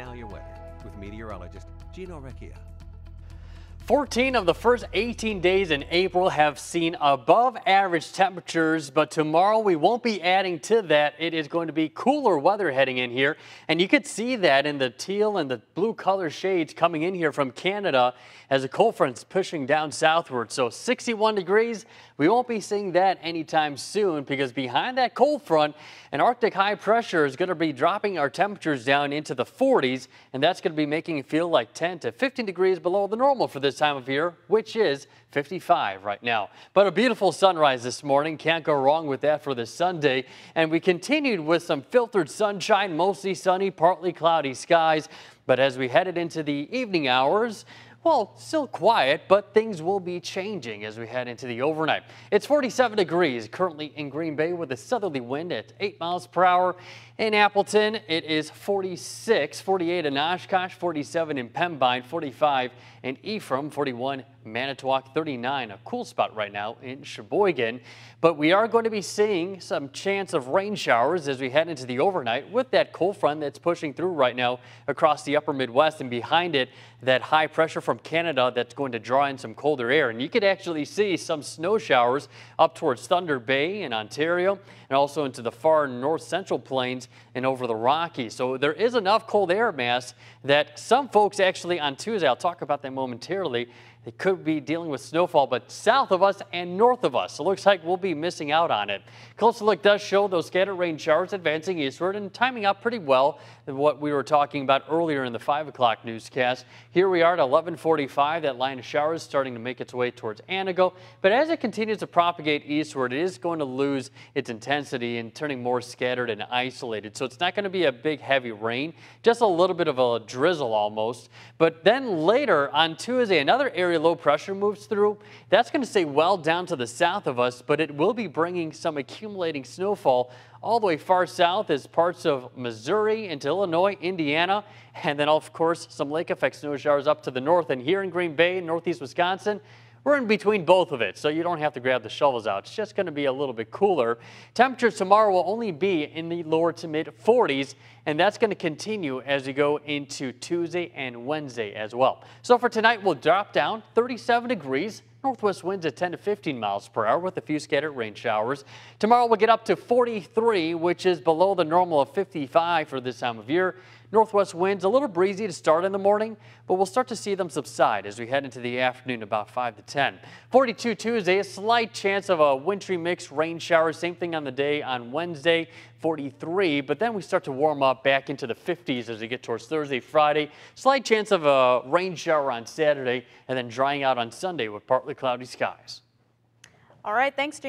now your weather with meteorologist Gino Recchia. 14 of the first 18 days in April have seen above average temperatures, but tomorrow we won't be adding to that. It is going to be cooler weather heading in here, and you could see that in the teal and the blue color shades coming in here from Canada as the cold front's pushing down southward. So 61 degrees, we won't be seeing that anytime soon because behind that cold front, an Arctic high pressure is going to be dropping our temperatures down into the 40s, and that's going to be making it feel like 10 to 15 degrees below the normal for this time of year, which is 55 right now. But a beautiful sunrise this morning. Can't go wrong with that for this Sunday. And we continued with some filtered sunshine, mostly sunny, partly cloudy skies. But as we headed into the evening hours, well, still quiet, but things will be changing as we head into the overnight. It's 47 degrees currently in Green Bay with a southerly wind at 8 miles per hour. In Appleton, it is 46, 48 in Oshkosh, 47 in Pembine, 45 in Ephraim, 41 Manitowoc, 39 a cool spot right now in Sheboygan. But we are going to be seeing some chance of rain showers as we head into the overnight with that cold front that's pushing through right now across the upper Midwest and behind it that high pressure from Canada that's going to draw in some colder air. And you could actually see some snow showers up towards Thunder Bay in Ontario and also into the far north central plains and over the Rockies. So there is enough cold air mass that some folks actually on Tuesday, I'll talk about that momentarily, they could be dealing with snowfall, but south of us and north of us. It looks like we'll be missing out on it. Closer look does show those scattered rain showers advancing eastward and timing out pretty well than what we were talking about earlier in the 5 o'clock newscast. Here we are at 1145. That line of showers starting to make its way towards Antigo. But as it continues to propagate eastward, it is going to lose its intensity and turning more scattered and isolated. So it's not going to be a big heavy rain, just a little bit of a drizzle almost. But then later on Tuesday, another area low pressure moves through, that's going to stay well down to the south of us, but it will be bringing some accumulating snowfall all the way far south as parts of Missouri into Illinois, Indiana, and then of course some lake effect snow showers up to the north and here in Green Bay, northeast Wisconsin. We're in between both of it, so you don't have to grab the shovels out. It's just going to be a little bit cooler. Temperatures tomorrow will only be in the lower to mid 40s, and that's going to continue as we go into Tuesday and Wednesday as well. So for tonight, we'll drop down 37 degrees. Northwest winds at 10 to 15 miles per hour with a few scattered rain showers. Tomorrow we'll get up to 43, which is below the normal of 55 for this time of year. Northwest winds a little breezy to start in the morning, but we'll start to see them subside as we head into the afternoon about 5 to 10. 42 Tuesday, a slight chance of a wintry mix rain shower. Same thing on the day on Wednesday, 43, but then we start to warm up back into the 50s as we get towards Thursday, Friday. Slight chance of a rain shower on Saturday and then drying out on Sunday with partly cloudy skies. All right, thanks, James.